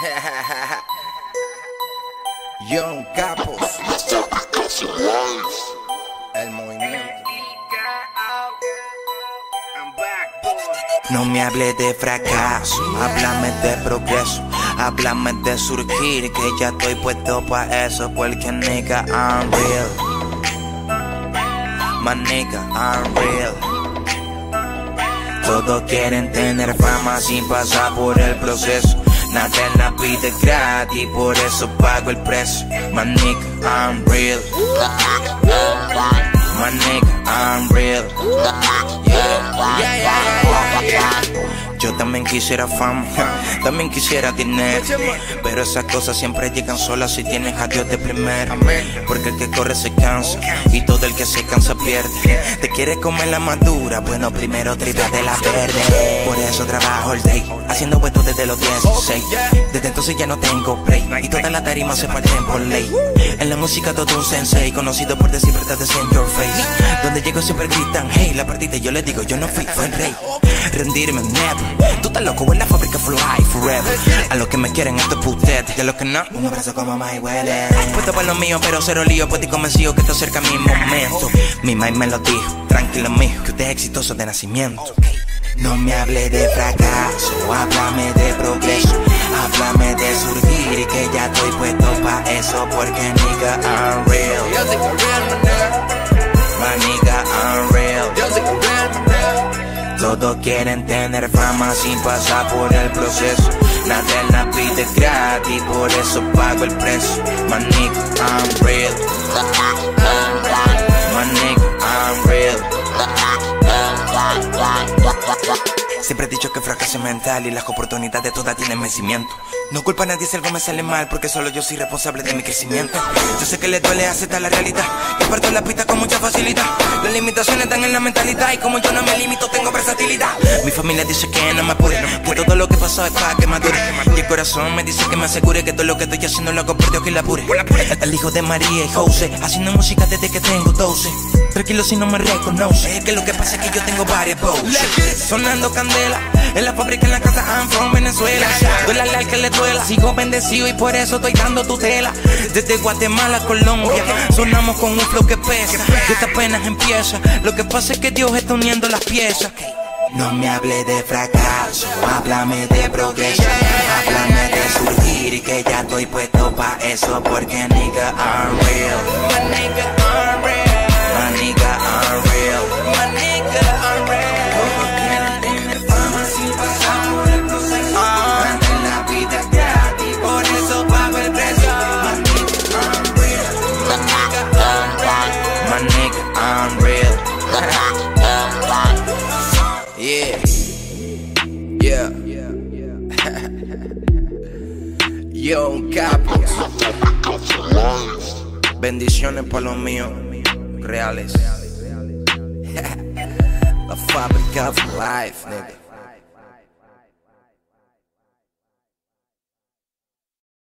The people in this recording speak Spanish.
Young Capos. El movimiento. No me hables de fracaso, háblame de progreso, háblame de surgir, que ya estoy puesto pa' eso, porque nigga, I'm real. My nigga, I'm. Todos quieren tener fama sin pasar por el proceso. Nada en la vida es gratis, por eso pago el precio. My nigga, I'm real. My nigga, I'm real. Yeah, yeah, yeah, yeah. Yo también quisiera fama, también quisiera dinero. Pero esas cosas siempre llegan solas si tienes a Dios de primero. Porque el que corre se cansa y todo el que se cansa pierde. Te quieres comer la madura, bueno, primero de la verde. Por eso trabajo el day, haciendo vueltos desde los 16. Desde entonces ya no tengo break y todas las tarimas se parten por ley. En la música todo un sensei, conocido por decir verdades en your face. Donde llego siempre gritan, hey, la partida yo les digo, yo no fui, fue el rey. Rendirme never. Tú estás loco en la fábrica fly forever. A los que me quieren esto es usted y a los que no, un abrazo como my huele. Puesto para lo mío, pero cero lío, pues estoy convencido que esto acerca mi momento. Mi mind me lo dijo, tranquilo mijo, que usted es exitoso de nacimiento. No me hable de fracaso, háblame de progreso, háblame de surgir y que ya estoy puesto pa' eso porque nigga I'm real. Yo soy real, my nigga. Todos quieren tener fama sin pasar por el proceso. Nada en la vida es gratis, por eso pago el precio. My nigga, I'm real. Siempre he dicho que fracaso mental y las oportunidades todas tienen vencimiento. No culpa a nadie si algo me sale mal, porque solo yo soy responsable de mi crecimiento. Yo sé que le duele aceptar la realidad, y parto la pista con mucha facilidad. Las limitaciones están en la mentalidad, y como yo no me limito, tengo versatilidad. Mi familia dice que no me apure, que todo lo que pasó es para que madure. Y el corazón me dice que me asegure que todo lo que estoy haciendo lo hago por Dios que la apure. El hijo de María y José, haciendo música desde que tengo 12. Tranquilo si no me reconoce, que lo que pasa es que yo tengo varias voces. Sonando candela, en la fábrica, en la casa, I'm from Venezuela. Duela al que le duela, sigo bendecido y por eso estoy dando tutela. Desde Guatemala a Colombia, sonamos con un flow que pesa, que esta apenas empieza. Lo que pasa es que Dios está uniendo las piezas. No me hable de fracaso, háblame de progreso, háblame de surgir y que ya estoy puesto pa' eso porque nigga, I'm real. Young Capos. Bendiciones para los míos reales. La fábrica of life, nigga.